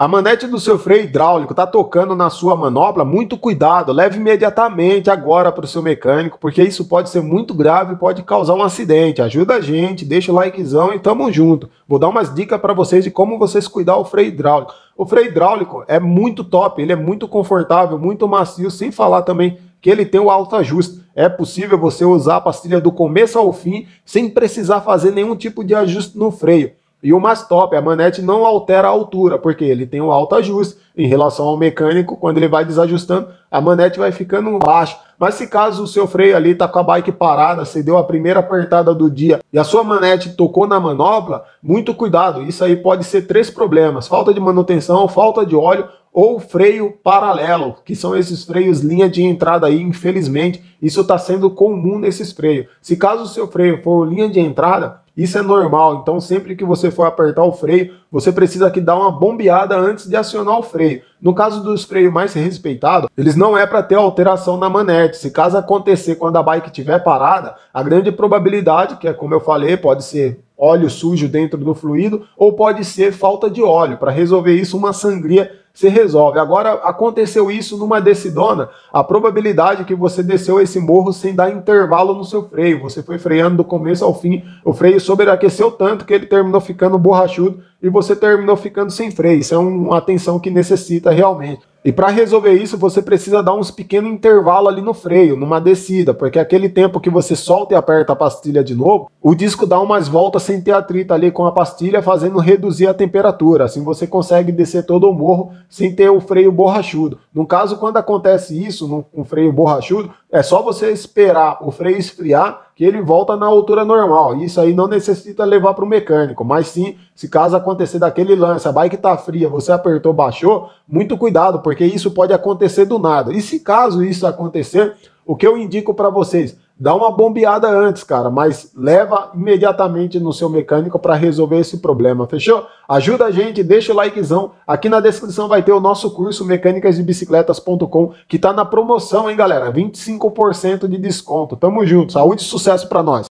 A manete do seu freio hidráulico está tocando na sua manopla, muito cuidado, leve imediatamente agora para o seu mecânico, porque isso pode ser muito grave e pode causar um acidente. Ajuda a gente, deixa o likezão e tamo junto. Vou dar umas dicas para vocês de como vocês cuidar o freio hidráulico. O freio hidráulico é muito top, ele é muito confortável, muito macio, sem falar também que ele tem o alto ajuste. É possível você usar a pastilha do começo ao fim sem precisar fazer nenhum tipo de ajuste no freio. E o mais top, a manete não altera a altura, porque ele tem um alto ajuste em relação ao mecânico, quando ele vai desajustando, a manete vai ficando baixo. Mas se caso o seu freio ali está com a bike parada, você deu a primeira apertada do dia e a sua manete tocou na manopla, muito cuidado, isso aí pode ser três problemas, falta de manutenção, falta de óleo ou freio paralelo, que são esses freios linha de entrada aí, infelizmente, isso está sendo comum nesses freios. Se caso o seu freio for linha de entrada, isso é normal, então sempre que você for apertar o freio, você precisa que dar uma bombeada antes de acionar o freio. No caso dos freios mais respeitados, eles não é para ter alteração na manete. Se caso acontecer quando a bike estiver parada, a grande probabilidade, que é como eu falei, pode ser óleo sujo dentro do fluido ou pode ser falta de óleo. Para resolver isso, uma sangria se resolve. Agora, aconteceu isso numa descidona, a probabilidade que você desceu esse morro sem dar intervalo no seu freio, você foi freando do começo ao fim, o freio sobreaqueceu tanto que ele terminou ficando borrachudo e você terminou ficando sem freio. Isso é uma atenção que necessita realmente. E para resolver isso, você precisa dar uns pequenos intervalos ali no freio, numa descida, porque aquele tempo que você solta e aperta a pastilha de novo, o disco dá umas voltas sem ter atrito ali com a pastilha, fazendo reduzir a temperatura. Assim você consegue descer todo o morro sem ter o freio borrachudo. No caso, quando acontece isso, com freio borrachudo, é só você esperar o freio esfriar que ele volta na altura normal. Isso aí não necessita levar para o mecânico, mas sim, se caso acontecer daquele lance, a bike está fria, você apertou, baixou, muito cuidado, porque isso pode acontecer do nada. E se caso isso acontecer, o que eu indico para vocês? Dá uma bombeada antes, cara, mas leva imediatamente no seu mecânico para resolver esse problema, fechou? Ajuda a gente, deixa o likezão. Aqui na descrição vai ter o nosso curso mecânicasdebicicletas.com que tá na promoção, hein, galera? 25% de desconto. Tamo junto. Saúde e sucesso para nós.